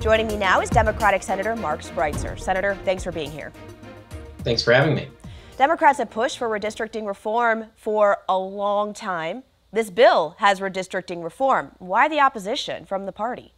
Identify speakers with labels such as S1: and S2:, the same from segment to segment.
S1: Joining me now is Democratic Senator Mark Spreitzer. Senator, thanks for being here.
S2: Thanks for having me.
S1: Democrats have pushed for redistricting reform for a long time. This bill has redistricting reform. Why the opposition from the party?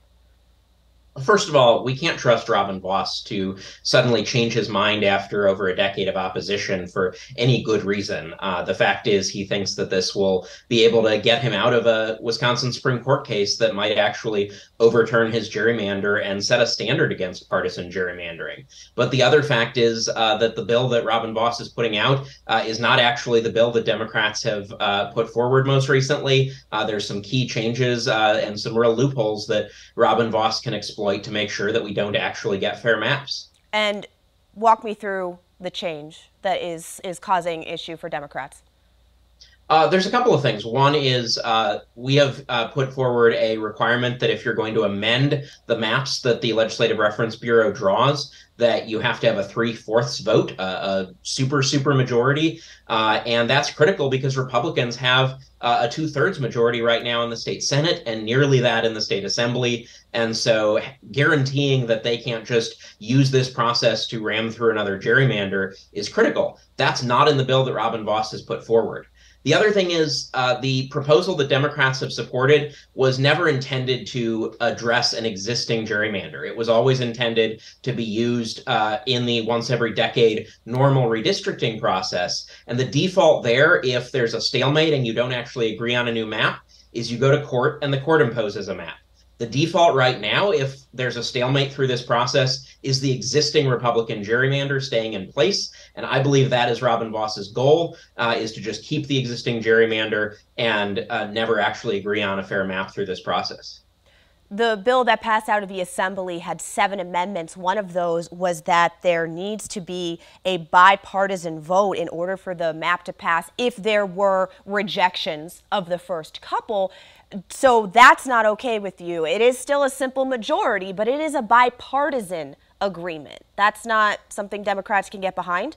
S2: First of all, we can't trust Robin Vos to suddenly change his mind after over a decade of opposition for any good reason. Uh, the fact is, he thinks that this will be able to get him out of a Wisconsin Supreme Court case that might actually overturn his gerrymander and set a standard against partisan gerrymandering. But the other fact is uh, that the bill that Robin Vos is putting out uh, is not actually the bill that Democrats have uh, put forward most recently. Uh, there's some key changes uh, and some real loopholes that Robin Vos can exploit exploit to make sure that we don't actually get fair maps.
S1: And walk me through the change that is is causing issue for Democrats.
S2: Uh, there's a couple of things. One is uh, we have uh, put forward a requirement that if you're going to amend the maps that the Legislative Reference Bureau draws, that you have to have a three fourths vote, a super super majority, uh, and that's critical because Republicans have uh, a two thirds majority right now in the state Senate and nearly that in the state Assembly, and so guaranteeing that they can't just use this process to ram through another gerrymander is critical. That's not in the bill that Robin Vos has put forward. The other thing is uh, the proposal that Democrats have supported was never intended to address an existing gerrymander. It was always intended to be used uh, in the once every decade normal redistricting process. And the default there, if there's a stalemate and you don't actually agree on a new map, is you go to court and the court imposes a map. The default right now, if there's a stalemate through this process, is the existing Republican gerrymander staying in place. And I believe that is Robin Vos's goal, uh, is to just keep the existing gerrymander and uh, never actually agree on a fair map through this process.
S1: The bill that passed out of the assembly had seven amendments. One of those was that there needs to be a bipartisan vote in order for the map to pass if there were rejections of the first couple so that's not okay with you. It is still a simple majority, but it is a bipartisan agreement. That's not something Democrats can get behind.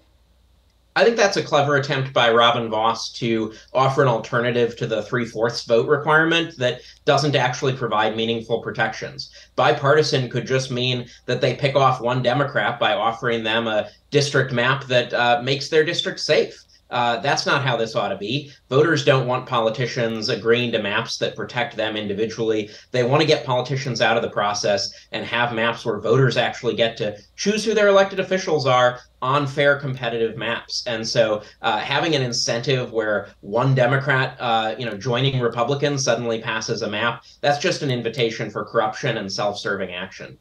S2: I think that's a clever attempt by Robin Vos to offer an alternative to the three fourths vote requirement that doesn't actually provide meaningful protections. Bipartisan could just mean that they pick off one Democrat by offering them a district map that uh, makes their district safe. Uh, that's not how this ought to be. Voters don't want politicians agreeing to maps that protect them individually. They want to get politicians out of the process and have maps where voters actually get to choose who their elected officials are on fair competitive maps. And so uh, having an incentive where one Democrat, uh, you know, joining Republicans suddenly passes a map, that's just an invitation for corruption and self-serving action.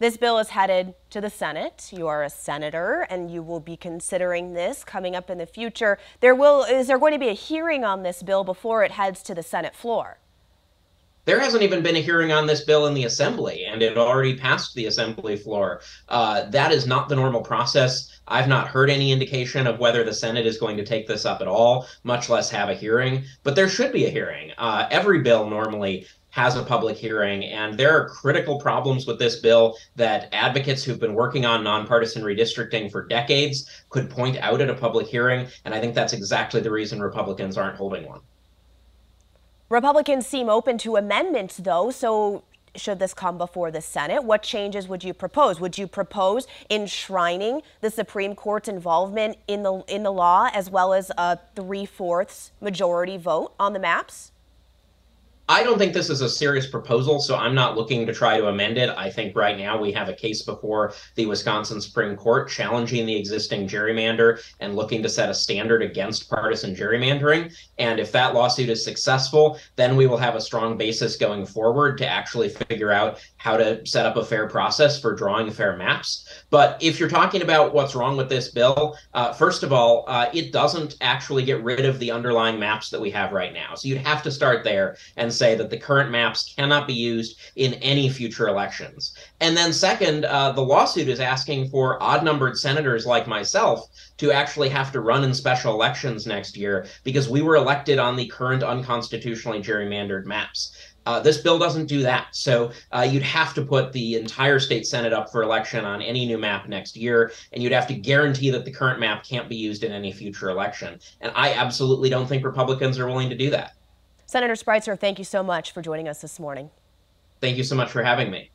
S1: This bill is headed to the Senate. You are a senator and you will be considering this coming up in the future. There will is there going to be a hearing on this bill before it heads to the Senate floor?
S2: There hasn't even been a hearing on this bill in the Assembly, and it already passed the Assembly floor. Uh, that is not the normal process. I've not heard any indication of whether the Senate is going to take this up at all, much less have a hearing. But there should be a hearing. Uh, every bill normally has a public hearing. And there are critical problems with this bill that advocates who've been working on nonpartisan redistricting for decades could point out at a public hearing. And I think that's exactly the reason Republicans aren't holding one.
S1: Republicans seem open to amendments, though. So, should this come before the Senate, what changes would you propose? Would you propose enshrining the Supreme Court's involvement in the in the law, as well as a three fourths majority vote on the maps?
S2: I don't think this is a serious proposal, so I'm not looking to try to amend it. I think right now we have a case before the Wisconsin Supreme Court challenging the existing gerrymander and looking to set a standard against partisan gerrymandering. And if that lawsuit is successful, then we will have a strong basis going forward to actually figure out how to set up a fair process for drawing fair maps. But if you're talking about what's wrong with this bill, uh, first of all, uh, it doesn't actually get rid of the underlying maps that we have right now. So you'd have to start there and say that the current maps cannot be used in any future elections. And then, second, uh, the lawsuit is asking for odd numbered senators like myself to actually have to run in special elections next year because we were elected on the current unconstitutionally gerrymandered maps. Uh, this bill doesn't do that. So uh, you'd have to put the entire state Senate up for election on any new map next year, and you'd have to guarantee that the current map can't be used in any future election. And I absolutely don't think Republicans are willing to do that.
S1: Senator Spreitzer, thank you so much for joining us this morning.
S2: Thank you so much for having me.